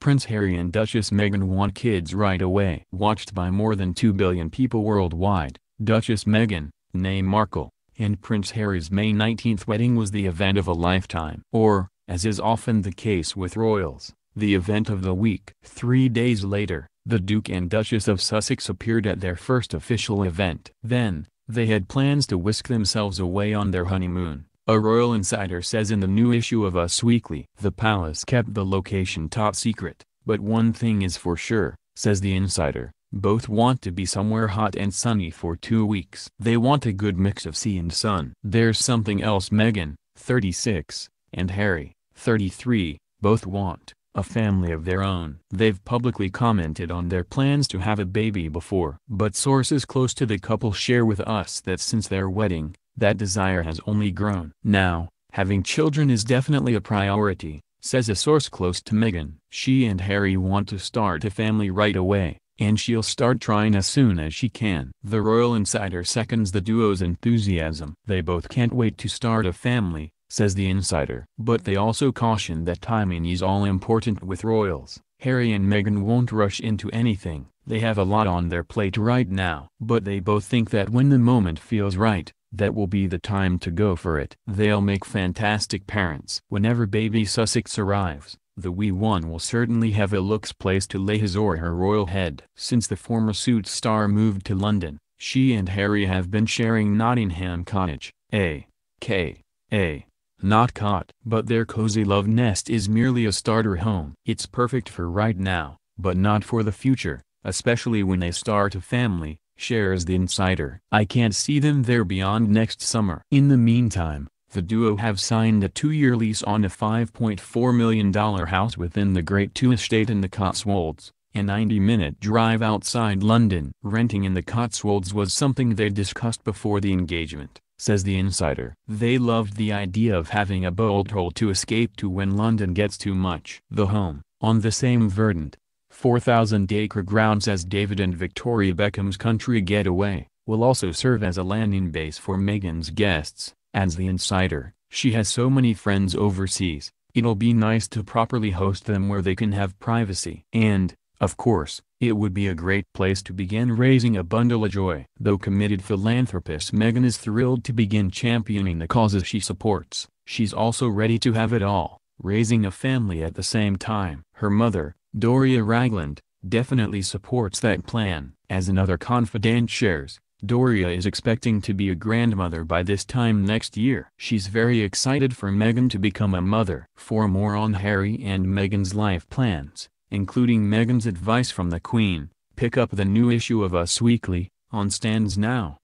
Prince Harry and Duchess Meghan want kids right away. Watched by more than 2 billion people worldwide, Duchess Meghan, née Markle, and Prince Harry's May 19 wedding was the event of a lifetime. Or, as is often the case with royals, the event of the week. Three days later, the Duke and Duchess of Sussex appeared at their first official event. Then, they had plans to whisk themselves away on their honeymoon. A royal insider says in the new issue of Us Weekly. The palace kept the location top secret, but one thing is for sure, says the insider, both want to be somewhere hot and sunny for two weeks. They want a good mix of sea and sun. There's something else Meghan, 36, and Harry, 33, both want a family of their own. They've publicly commented on their plans to have a baby before. But sources close to the couple share with us that since their wedding, that desire has only grown. Now, having children is definitely a priority, says a source close to Meghan. She and Harry want to start a family right away, and she'll start trying as soon as she can. The royal insider seconds the duo's enthusiasm. They both can't wait to start a family, says the insider. But they also caution that timing is all important with royals. Harry and Meghan won't rush into anything, they have a lot on their plate right now. But they both think that when the moment feels right, that will be the time to go for it. They'll make fantastic parents. Whenever baby Sussex arrives, the wee one will certainly have a looks place to lay his or her royal head. Since the former Suits star moved to London, she and Harry have been sharing Nottingham Cottage, a k a Nott Cott. But their cozy love nest is merely a starter home. It's perfect for right now, but not for the future, especially when they start a family, shares the insider. I can't see them there beyond next summer. In the meantime, the duo have signed a two-year lease on a $5.4 million house within the Great Tew Estate in the Cotswolds, a 90-minute drive outside London. Renting in the Cotswolds was something they discussed before the engagement says the insider. They loved the idea of having a bolt hole to escape to when London gets too much. The home, on the same verdant, 4,000-acre grounds as David and Victoria Beckham's country getaway, will also serve as a landing base for Meghan's guests, As the insider. She has so many friends overseas, it'll be nice to properly host them where they can have privacy. And, of course, it would be a great place to begin raising a bundle of joy. Though committed philanthropist Meghan is thrilled to begin championing the causes she supports, she's also ready to have it all, raising a family at the same time. Her mother, Doria Ragland, definitely supports that plan. As another confidant shares, Doria is expecting to be a grandmother by this time next year. She's very excited for Meghan to become a mother. For more on Harry and Meghan's life plans, including Meghan's advice from the Queen, pick up the new issue of Us Weekly, on stands now.